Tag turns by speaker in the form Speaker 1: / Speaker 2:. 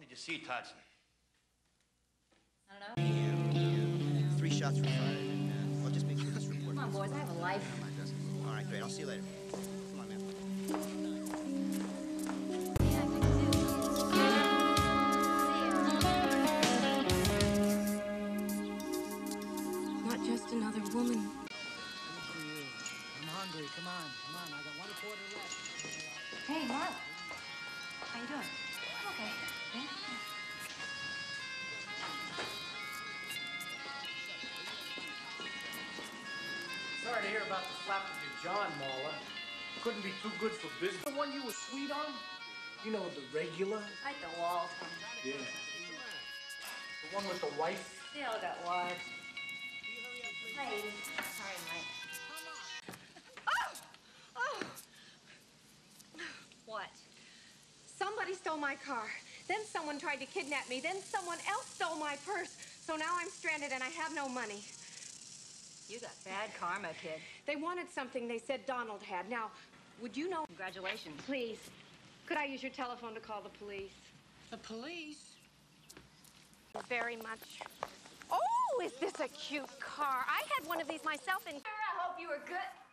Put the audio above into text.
Speaker 1: often did you see Todson?
Speaker 2: I don't know.
Speaker 3: Three shots for five. And, uh, well, just make sure this report.
Speaker 2: Come on, boys. I have a life.
Speaker 3: All right, great. I'll see you later. Come on, man.
Speaker 2: Yeah, I think so.
Speaker 4: Not just another woman.
Speaker 5: I'm hungry. Come on, come on. I got one quarter left.
Speaker 2: Hey, Mark. How you doing?
Speaker 5: Sorry to hear about the flap of your John, Mauler. Couldn't be too good for business. The one you were sweet on? You know, the regular?
Speaker 2: Right the walls.
Speaker 5: Yeah. The one with the wife?
Speaker 2: They all got wives. Hey. Sorry, Mike. Oh! Oh! What?
Speaker 4: Somebody stole my car. Then someone tried to kidnap me. Then someone else stole my purse. So now I'm stranded and I have no money.
Speaker 2: You got bad karma, kid.
Speaker 4: They wanted something they said Donald had. Now, would you know?
Speaker 2: Congratulations.
Speaker 4: Please, could I use your telephone to call the police?
Speaker 5: The police?
Speaker 4: Very much. Oh, is this a cute car? I had one of these myself in.
Speaker 2: I hope you were good.